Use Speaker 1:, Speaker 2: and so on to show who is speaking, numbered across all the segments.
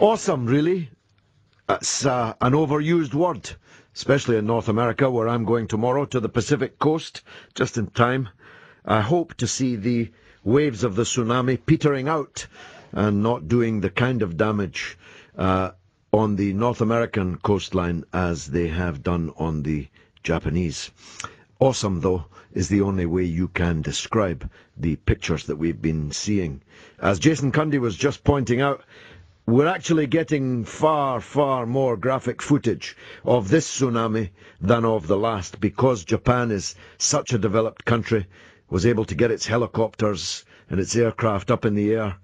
Speaker 1: Awesome, really. That's uh, an overused word, especially in North America, where I'm going tomorrow to the Pacific coast, just in time. I hope to see the waves of the tsunami petering out and not doing the kind of damage uh, on the North American coastline as they have done on the Japanese. Awesome, though, is the only way you can describe the pictures that we've been seeing. As Jason Cundy was just pointing out, we're actually getting far, far more graphic footage of this tsunami than of the last because Japan is such a developed country, was able to get its helicopters and its aircraft up in the air,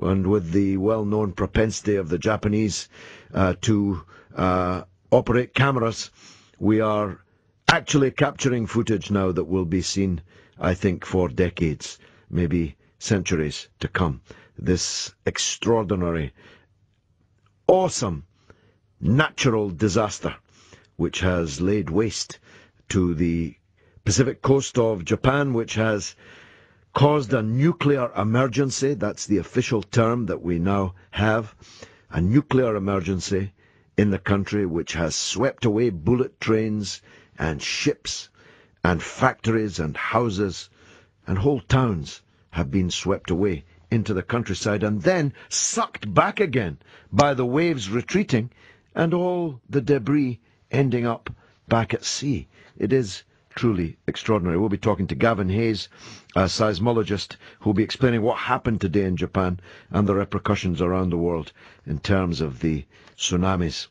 Speaker 1: and with the well-known propensity of the Japanese uh, to uh, operate cameras, we are actually capturing footage now that will be seen, I think, for decades, maybe centuries to come. This extraordinary awesome natural disaster which has laid waste to the Pacific coast of Japan, which has caused a nuclear emergency. That's the official term that we now have. A nuclear emergency in the country which has swept away bullet trains and ships and factories and houses and whole towns have been swept away into the countryside and then sucked back again by the waves retreating and all the debris ending up back at sea. It is truly extraordinary. We'll be talking to Gavin Hayes, a seismologist, who will be explaining what happened today in Japan and the repercussions around the world in terms of the tsunamis.